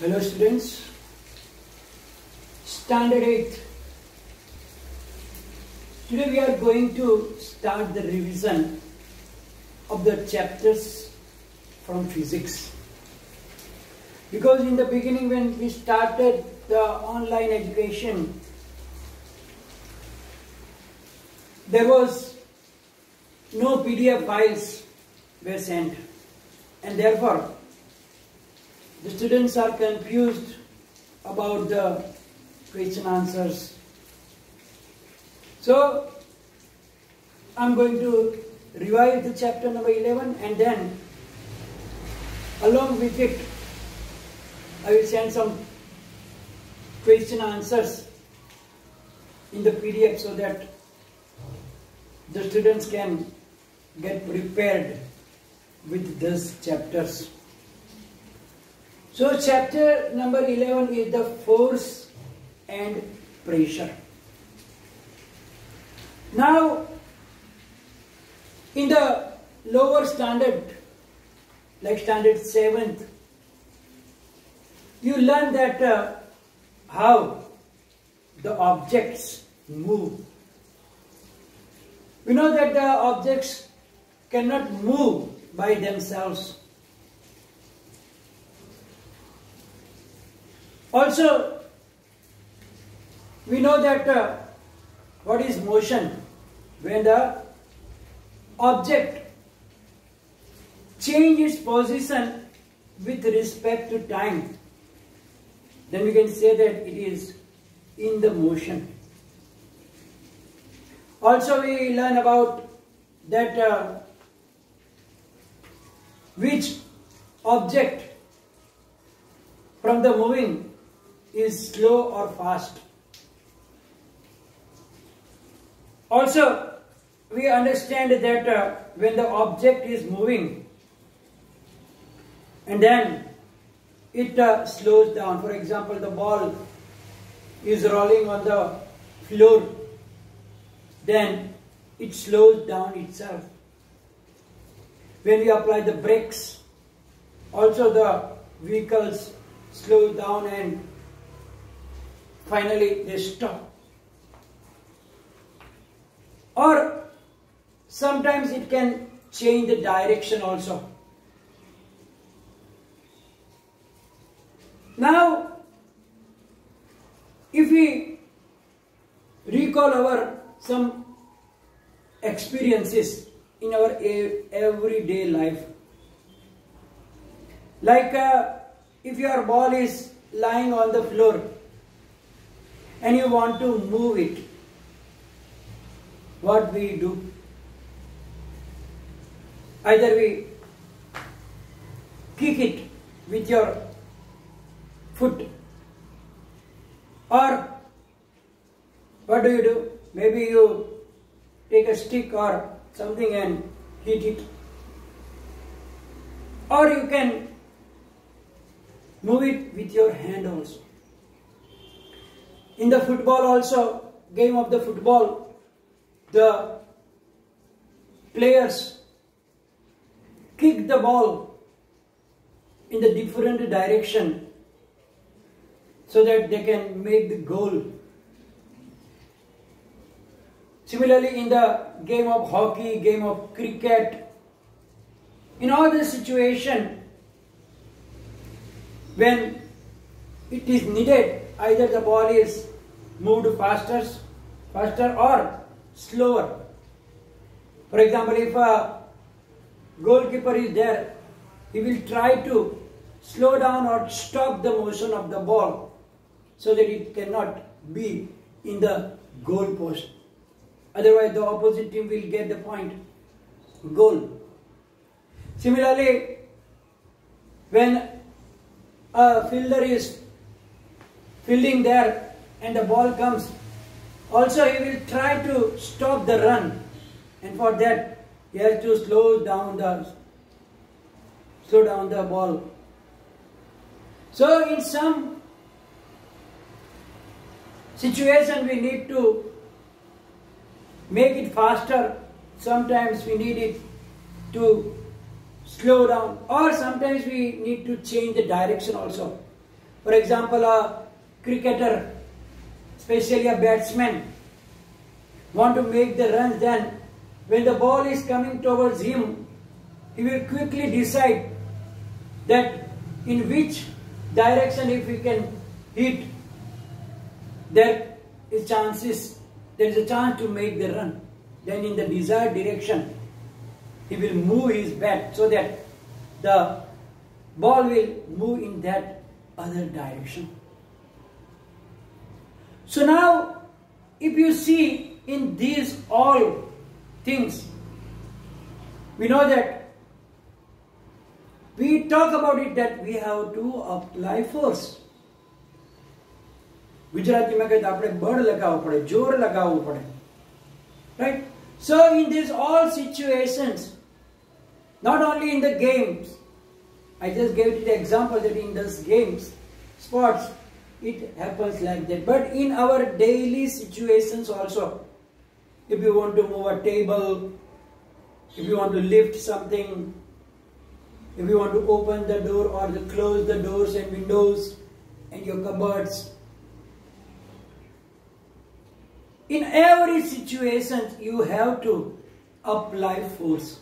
Hello students, Standard 8. Today we are going to start the revision of the chapters from physics. Because in the beginning when we started the online education, there was no PDF files were sent and therefore the students are confused about the question answers. So, I'm going to revise the chapter number 11 and then along with it I will send some question answers in the PDF so that the students can get prepared with these chapters. So chapter number 11 is the force and pressure. Now, in the lower standard, like standard 7th, you learn that uh, how the objects move. We know that the objects cannot move by themselves. Also, we know that uh, what is motion? When the object change its position with respect to time, then we can say that it is in the motion. Also, we learn about that uh, which object from the moving is slow or fast. Also, we understand that uh, when the object is moving and then it uh, slows down. For example, the ball is rolling on the floor, then it slows down itself. When we apply the brakes, also the vehicles slow down and finally they stop. Or sometimes it can change the direction also. Now, if we recall our some experiences in our everyday life, like uh, if your ball is lying on the floor and you want to move it, what we do? Either we kick it with your foot or what do you do? Maybe you take a stick or something and hit it. Or you can move it with your hand also. In the football also, game of the football, the players kick the ball in the different direction so that they can make the goal. Similarly, in the game of hockey, game of cricket, in all this situation, when it is needed, either the ball is moved faster, faster or slower. For example, if a goalkeeper is there, he will try to slow down or stop the motion of the ball so that it cannot be in the goal post. Otherwise, the opposite team will get the point. Goal. Similarly, when a fielder is fielding there and the ball comes, also he will try to stop the run and for that he has to slow down the slow down the ball. So in some situation we need to make it faster, sometimes we need it to slow down or sometimes we need to change the direction also. For example, a cricketer, especially a batsman, want to make the runs, then when the ball is coming towards him, he will quickly decide that in which direction if he can hit, there is chances, there is a chance to make the run. Then in the desired direction, he will move his bat so that the ball will move in that other direction. So now, if you see in these all things, we know that we talk about it that we have to apply force. ગુજરાતીમાં કહે તો આપણે બળ લગાવવું પડે જોર લગાવવું પડે right so in these all situations not only in the games i just gave you the example that in those games sports it happens like that. But in our daily situations also if you want to move a table if you want to lift something if you want to open the door or to close the doors and windows and your cupboards. In every situation you have to apply force.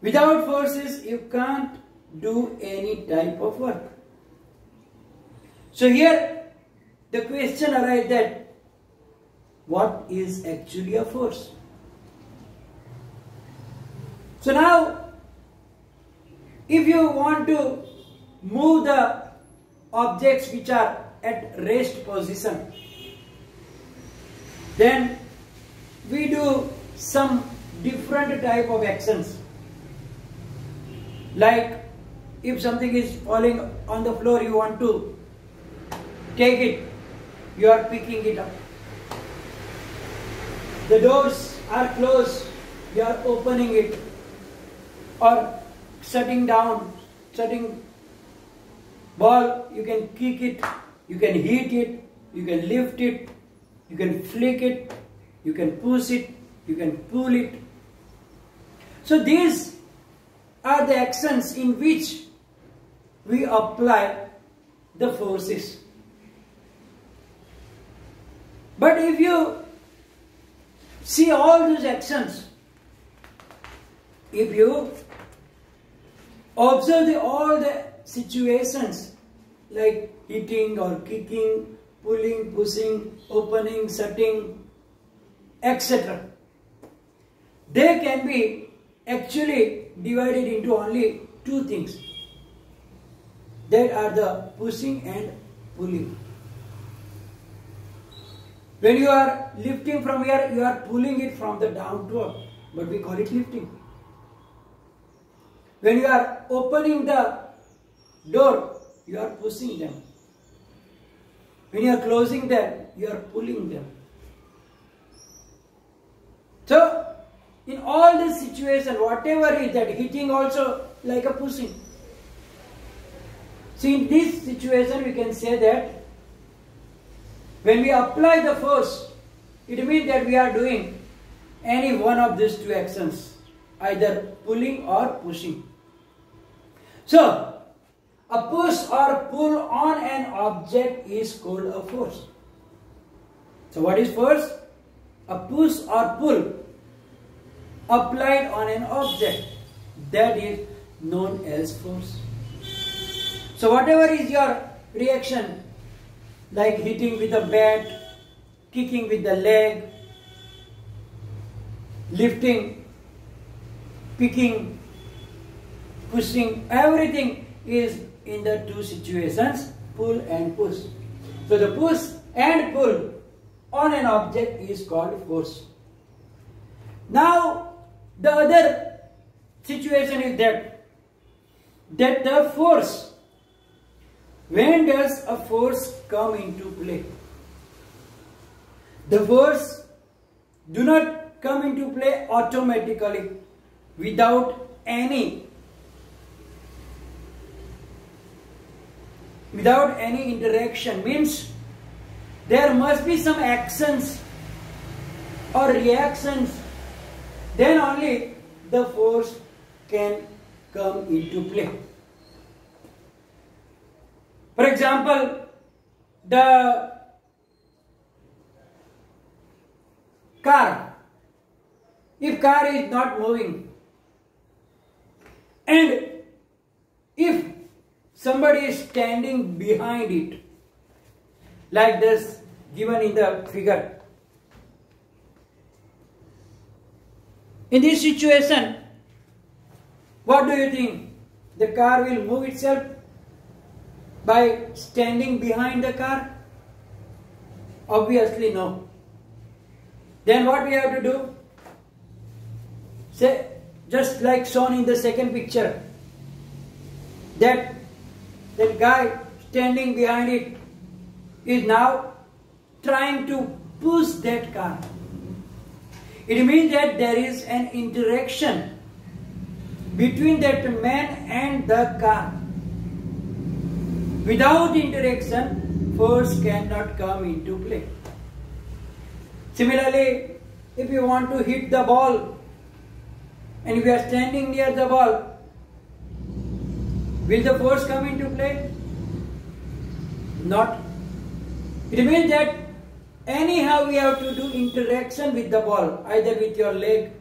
Without forces you can't do any type of work so here the question arises that what is actually a force? So now if you want to move the objects which are at rest position then we do some different type of actions. Like if something is falling on the floor you want to take it. You are picking it up. The doors are closed. You are opening it. Or shutting down shutting ball. You can kick it. You can hit it. You can lift it. You can flick it, you can push it, you can pull it. So these are the actions in which we apply the forces. But if you see all these actions, if you observe the, all the situations like hitting or kicking pulling, pushing, opening, shutting, etc. They can be actually divided into only two things. That are the pushing and pulling. When you are lifting from here, you are pulling it from the down up, but we call it lifting. When you are opening the door, you are pushing them. When you are closing them, you are pulling them. So, in all this situation, whatever is that, hitting also like a pushing. So, in this situation, we can say that when we apply the force, it means that we are doing any one of these two actions, either pulling or pushing. So, a push or pull on an object is called a force. So what is force? A push or pull applied on an object that is known as force. So whatever is your reaction like hitting with a bat, kicking with the leg, lifting, picking, pushing, everything is in the two situations, pull and push. So the push and pull on an object is called force. Now the other situation is that that the force when does a force come into play? The force do not come into play automatically without any without any interaction. Means there must be some actions or reactions. Then only the force can come into play For example, the car. If car is not moving and if somebody is standing behind it like this given in the figure. In this situation, what do you think? The car will move itself by standing behind the car? Obviously no. Then what we have to do? Say, just like shown in the second picture, that that guy standing behind it is now trying to push that car. It means that there is an interaction between that man and the car. Without interaction, force cannot come into play. Similarly, if you want to hit the ball and you are standing near the ball, will the force come into play? Not. It means that anyhow we have to do interaction with the ball, either with your leg,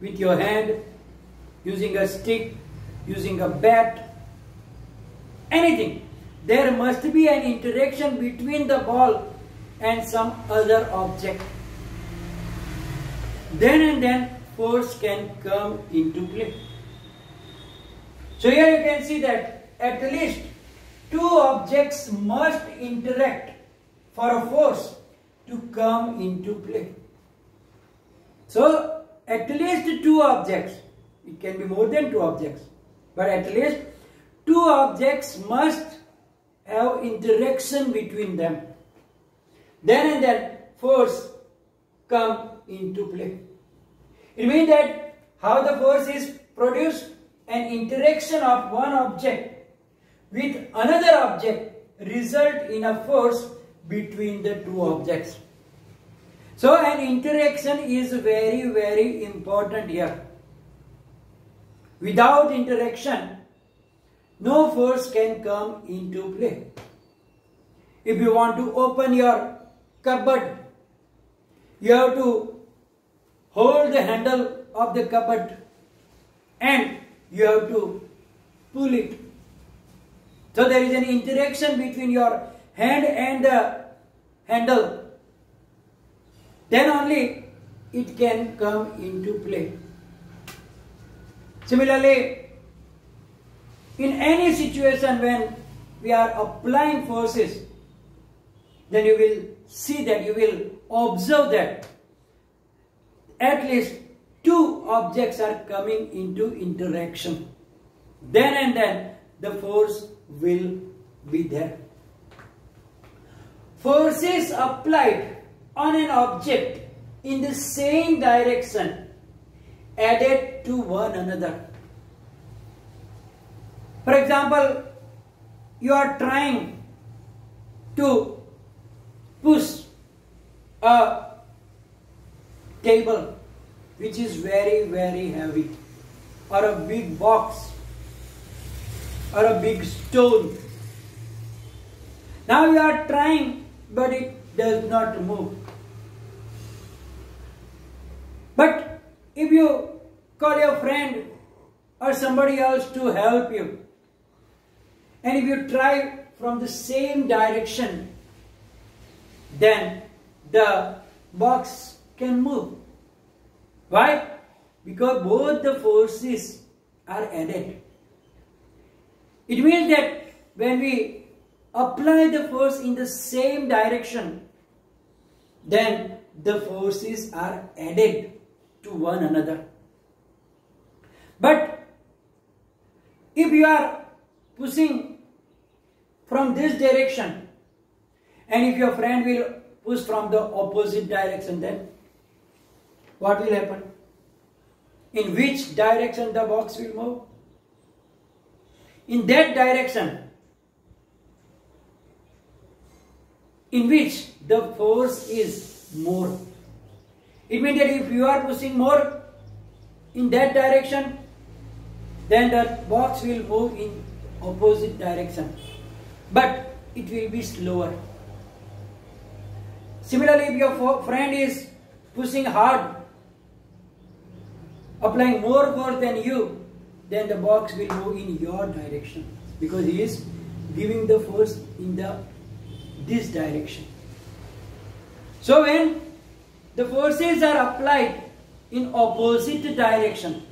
with your hand, using a stick, using a bat, anything. There must be an interaction between the ball and some other object. Then and then force can come into play. So here you can see that at least two objects must interact for a force to come into play. So at least two objects, it can be more than two objects, but at least two objects must have interaction between them. Then and then force come into play. It means that how the force is produced, an interaction of one object with another object result in a force between the two objects. So an interaction is very very important here. Without interaction, no force can come into play. If you want to open your cupboard, you have to hold the handle of the cupboard and you have to pull it. So there is an interaction between your hand and the handle. Then only it can come into play. Similarly, in any situation when we are applying forces, then you will see that, you will observe that at least two objects are coming into interaction. Then and then the force will be there. Forces applied on an object in the same direction added to one another. For example, you are trying to push a table which is very very heavy or a big box or a big stone. Now you are trying but it does not move. But if you call your friend or somebody else to help you and if you try from the same direction then the box can move. Why? Because both the forces are added. It means that when we apply the force in the same direction, then the forces are added to one another. But if you are pushing from this direction and if your friend will push from the opposite direction then what will happen? In which direction the box will move? In that direction in which the force is more. It means that if you are pushing more in that direction, then the box will move in opposite direction. But it will be slower. Similarly, if your friend is pushing hard, applying more force than you, then the box will move in your direction because he is giving the force in the this direction. So when the forces are applied in opposite direction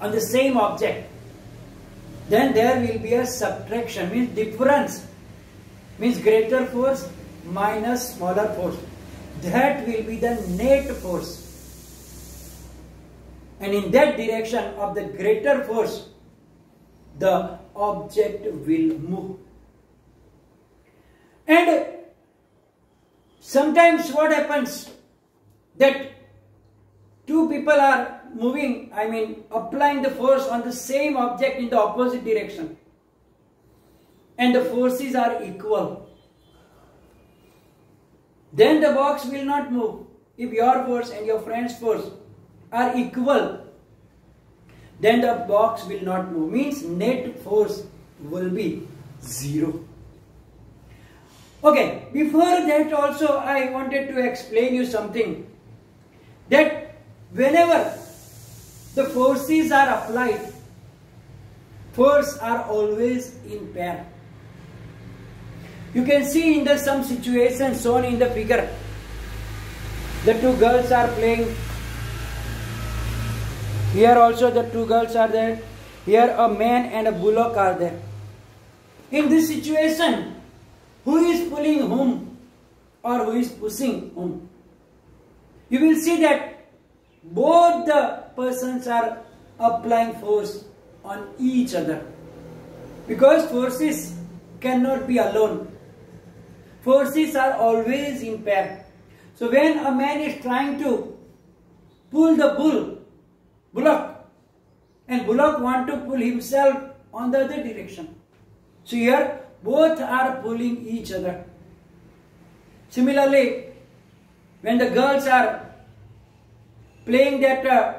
on the same object, then there will be a subtraction, means difference, means greater force minus smaller force. That will be the net force. And in that direction of the greater force, the object will move. And sometimes what happens that two people are moving, I mean applying the force on the same object in the opposite direction and the forces are equal. Then the box will not move. If your force and your friend's force are equal, then the box will not move. Means net force will be zero. Okay, before that also I wanted to explain you something. That whenever the forces are applied, force are always in pair. You can see in the some situations shown in the figure. The two girls are playing. Here also the two girls are there. Here a man and a bullock are there. In this situation, who is pulling whom or who is pushing whom? You will see that both the persons are applying force on each other. Because forces cannot be alone. Forces are always in pair. So when a man is trying to pull the bull, bullock, and bullock want to pull himself on the other direction. So here both are pulling each other. Similarly, when the girls are playing that, uh,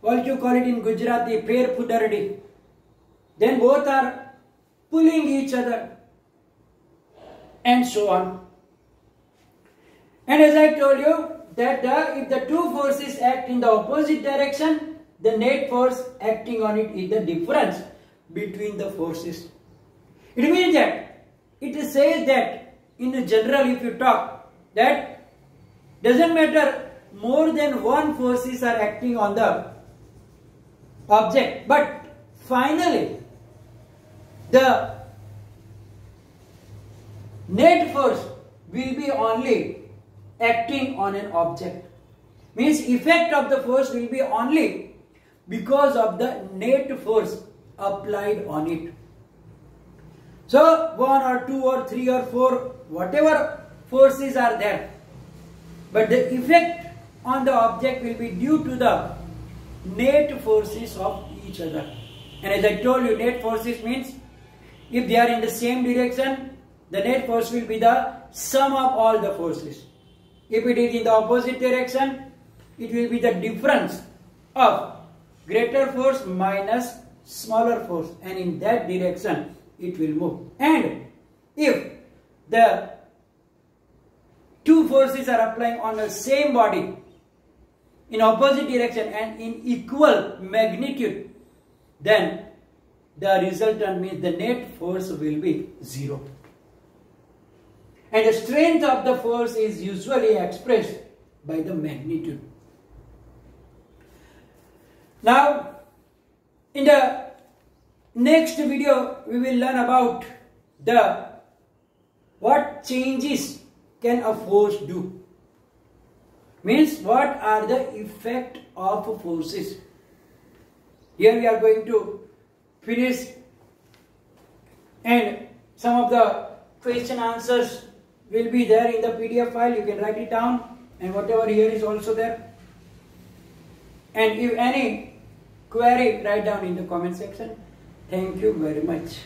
what you call it in Gujarati, pair pudardi, then both are pulling each other and so on. And as I told you, that the, if the two forces act in the opposite direction, the net force acting on it is the difference between the forces. It means that it says that in general if you talk that doesn't matter more than one forces are acting on the object but finally the net force will be only acting on an object. Means effect of the force will be only because of the net force applied on it. So one or two or three or four, whatever forces are there. But the effect on the object will be due to the net forces of each other. And as I told you, net forces means if they are in the same direction, the net force will be the sum of all the forces. If it is in the opposite direction, it will be the difference of greater force minus smaller force and in that direction it will move. And if the two forces are applying on the same body in opposite direction and in equal magnitude, then the resultant means the net force will be zero and the strength of the force is usually expressed by the magnitude. Now, in the next video, we will learn about the what changes can a force do. Means what are the effect of forces. Here we are going to finish and some of the question answers will be there in the PDF file. You can write it down and whatever here is also there. And if any query, write down in the comment section. Thank you very much.